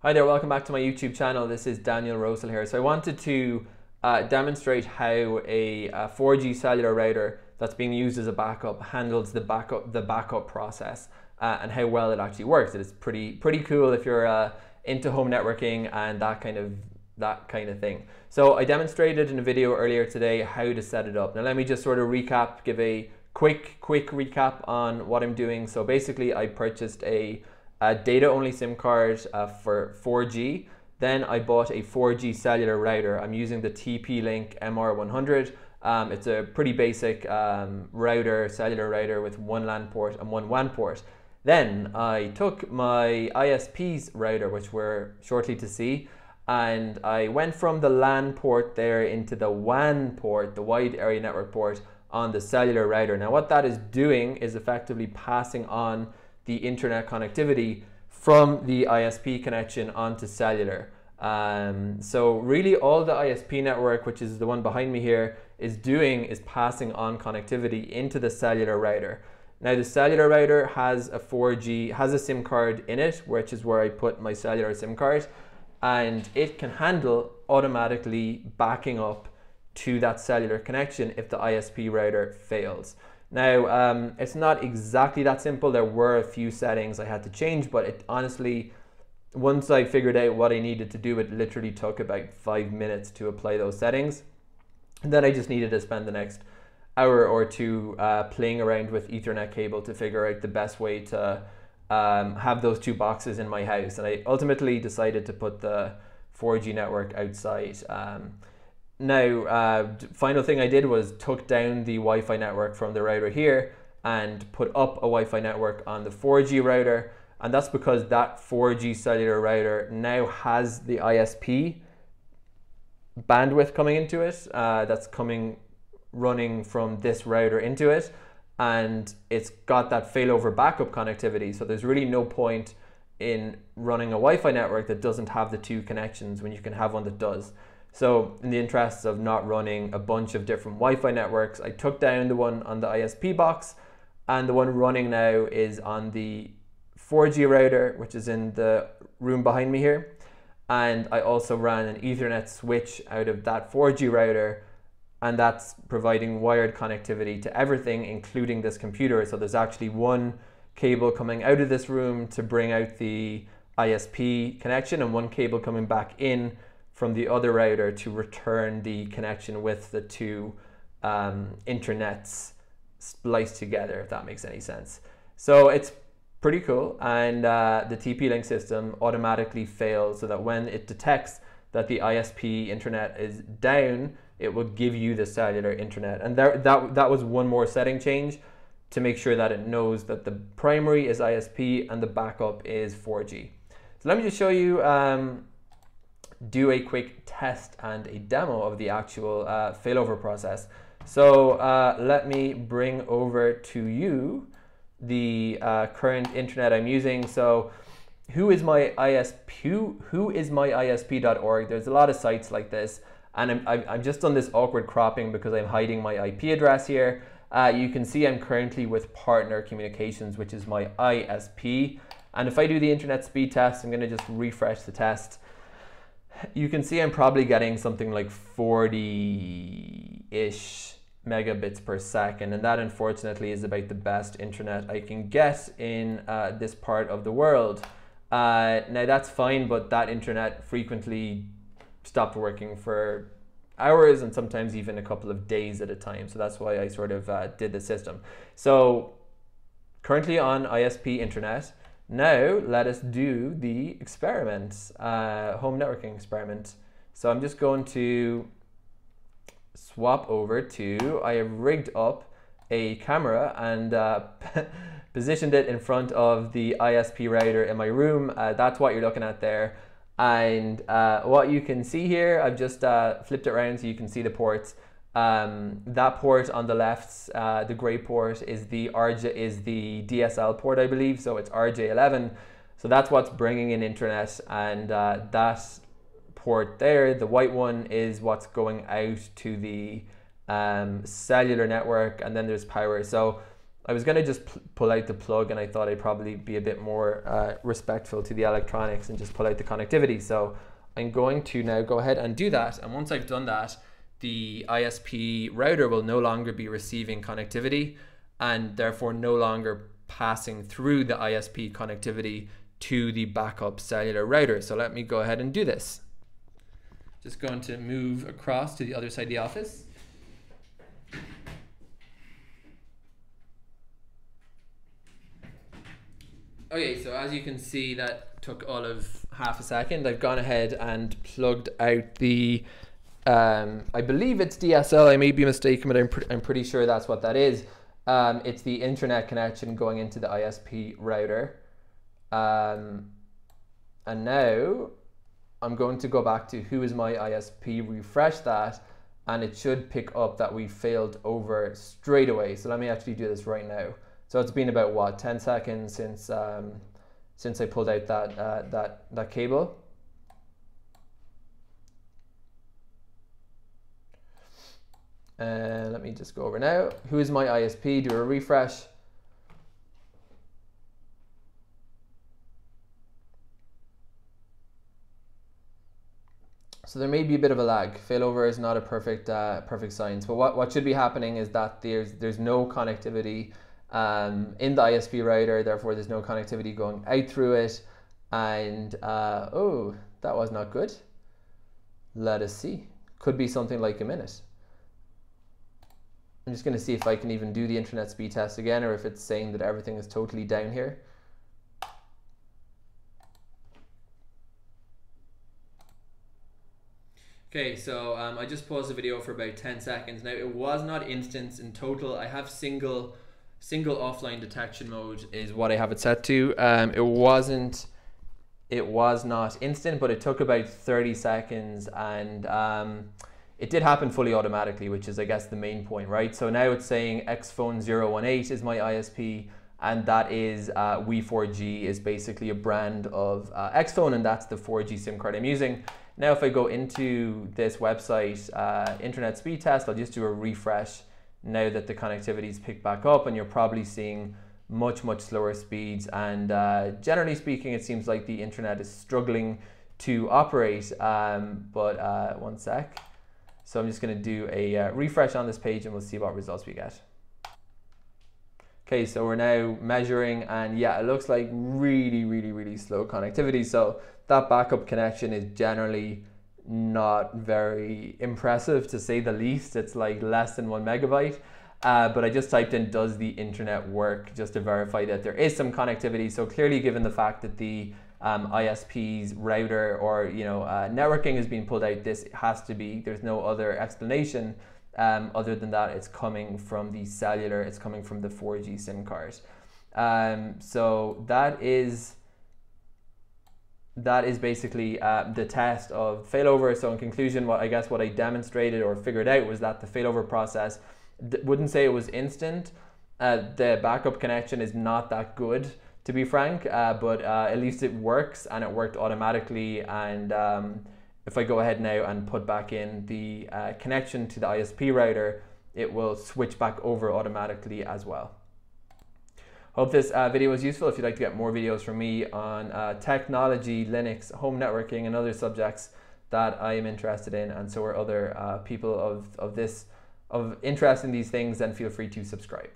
Hi there, welcome back to my YouTube channel. This is Daniel Rosehill here. So I wanted to uh, demonstrate how a, a, 4G cellular router that's being used as a backup handles the backup the backup process uh, and how well it actually works. It is pretty pretty cool if you're uh, into home networking and that kind of that kind of thing. So I demonstrated in a video earlier today how to set it up. Now let me just sort of recap, give a quick quick recap on what I'm doing. So basically I purchased a a data only SIM card uh, for 4G. Then I bought a 4G cellular router. I'm using the TP-Link MR100. Um, it's a pretty basic um, router, cellular router with one LAN port and one WAN port. Then I took my ISP's router, which we're shortly to see, and I went from the LAN port there into the WAN port, the wide area network port, on the cellular router. Now what that is doing is effectively passing on the internet connectivity from the ISP connection onto cellular. Um, so really all the ISP network, which is the one behind me here, is doing is passing on connectivity into the cellular router. Now the cellular router has a 4G, has a SIM card in it, which is where I put my cellular SIM card, and it can handle automatically backing up to that cellular connection if the ISP router fails. Now, um, it's not exactly that simple. There were a few settings I had to change, but it honestly, once I figured out what I needed to do, it literally took about five minutes to apply those settings. And then I just needed to spend the next hour or two uh, playing around with Ethernet cable to figure out the best way to um, have those two boxes in my house. And I ultimately decided to put the 4G network outside. Um, now, uh, final thing I did was took down the Wi-Fi network from the router here and put up a Wi-Fi network on the 4G router. And that's because that 4G cellular router now has the ISP bandwidth coming into it. Uh, that's coming running from this router into it. And it's got that failover backup connectivity. So there's really no point in running a Wi-Fi network that doesn't have the two connections when you can have one that does. So in the interests of not running a bunch of different Wi-Fi networks, I took down the one on the ISP box and the one running now is on the 4G router, which is in the room behind me here. And I also ran an ethernet switch out of that 4G router and that's providing wired connectivity to everything, including this computer. So there's actually one cable coming out of this room to bring out the ISP connection and one cable coming back in from the other router to return the connection with the two um, internets spliced together, if that makes any sense. So it's pretty cool. And uh, the TP-Link system automatically fails so that when it detects that the ISP internet is down, it will give you the cellular internet. And there, that, that was one more setting change to make sure that it knows that the primary is ISP and the backup is 4G. So let me just show you um, do a quick test and a demo of the actual uh, failover process. So uh, let me bring over to you the uh, current internet I'm using. So who is my ISP? Who, is my ISP.org? There's a lot of sites like this. And I'm, I've just done this awkward cropping because I'm hiding my IP address here. Uh, you can see I'm currently with Partner Communications, which is my ISP. And if I do the internet speed test, I'm going to just refresh the test you can see I'm probably getting something like 40-ish megabits per second and that unfortunately is about the best internet I can get in uh, this part of the world. Uh, now that's fine but that internet frequently stopped working for hours and sometimes even a couple of days at a time so that's why I sort of uh, did the system. So currently on ISP internet now let us do the experiment, uh, home networking experiment. So I'm just going to swap over to, I have rigged up a camera and uh, positioned it in front of the ISP router in my room. Uh, that's what you're looking at there. And uh, what you can see here, I've just uh, flipped it around so you can see the ports. Um, that port on the left, uh, the gray port, is the RJ is the DSL port, I believe. So it's RJ11. So that's what's bringing in internet, and uh, that port there, the white one, is what's going out to the um, cellular network, and then there's power. So I was going to just pull out the plug and I thought I'd probably be a bit more uh, respectful to the electronics and just pull out the connectivity. So I'm going to now go ahead and do that. And once I've done that, the ISP router will no longer be receiving connectivity and therefore no longer passing through the ISP connectivity to the backup cellular router. So let me go ahead and do this. Just going to move across to the other side of the office. Okay, so as you can see, that took all of half a second. I've gone ahead and plugged out the, um, I believe it's DSL. I may be mistaken, but I'm, pre I'm pretty sure that's what that is. Um, it's the internet connection going into the ISP router. Um, and now I'm going to go back to who is my ISP, refresh that, and it should pick up that we failed over straight away. So let me actually do this right now. So it's been about what 10 seconds since um, since I pulled out that uh, that that cable. And let me just go over now. Who is my ISP? Do a refresh. So there may be a bit of a lag. Failover is not a perfect uh, perfect science, but what, what should be happening is that there's there's no connectivity um, in the ISP router, therefore there's no connectivity going out through it. And uh, oh, that was not good. Let us see. Could be something like a minute. I'm just going to see if I can even do the internet speed test again or if it's saying that everything is totally down here. Okay, so um, I just paused the video for about 10 seconds. Now it was not instance in total. I have single single offline detection mode is what I have it set to. Um, it wasn't, it was not instant, but it took about 30 seconds and um, it did happen fully automatically, which is I guess the main point, right? So now it's saying Xfone 018 is my ISP and that is uh, We4G is basically a brand of uh, Xfone and that's the 4G SIM card I'm using. Now if I go into this website, uh, internet speed test, I'll just do a refresh now that the connectivity is picked back up and you're probably seeing much much slower speeds and uh, generally speaking it seems like the internet is struggling to operate um, but uh, one sec so I'm just going to do a uh, refresh on this page and we'll see what results we get okay so we're now measuring and yeah it looks like really really really slow connectivity so that backup connection is generally not very impressive to say the least. It's like less than one megabyte. Uh, but I just typed in does the internet work just to verify that there is some connectivity. So clearly given the fact that the um, ISP's router or you know uh, networking is being pulled out, this has to be, there's no other explanation um, other than that it's coming from the cellular, it's coming from the 4G SIM card. Um, so that is that is basically uh, the test of failover. So in conclusion, what I guess what I demonstrated or figured out was that the failover process wouldn't say it was instant. Uh, the backup connection is not that good, to be frank, uh, but uh, at least it works and it worked automatically. And um, if I go ahead now and put back in the uh, connection to the ISP router, it will switch back over automatically as well. Hope this uh, video was useful. If you'd like to get more videos from me on uh, technology, Linux, home networking, and other subjects that I am interested in, and so are other uh, people of, of this of interest in these things, then feel free to subscribe.